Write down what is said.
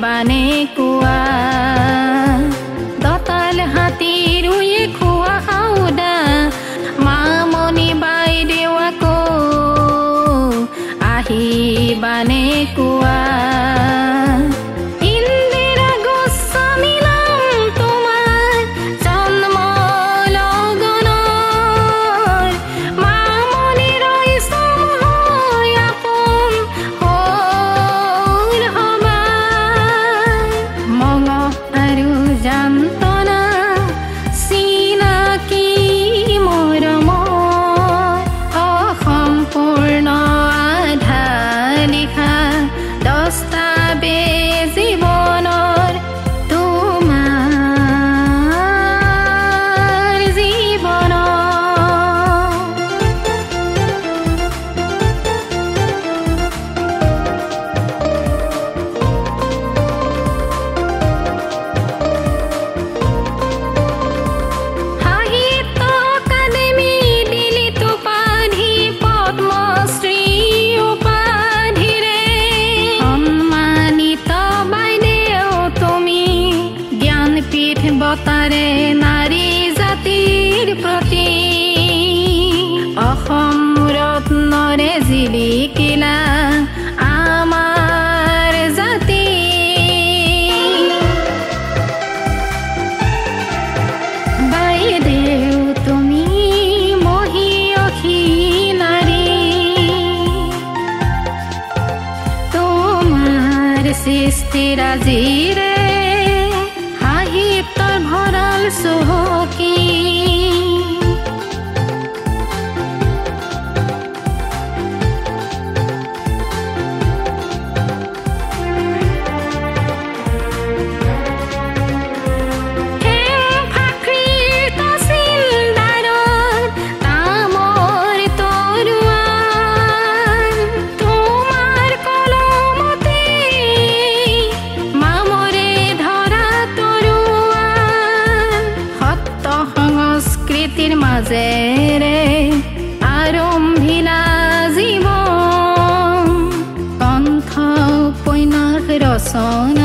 tibane ku মমতাৰে নাৰী জাতিৰ প্ৰতি। অসম ৰত্নৰে জিলিকিলা আমাৰ জাতি। বাইদেউ তুমি মহিয়সী নাৰী। তোমাৰ সৃষ্টিৰাজিৰে so সংস্কৃতিৰ মাজেৰে আৰম্ভিলা জীৱন কণ্ঠ উপন্যাস ৰচনা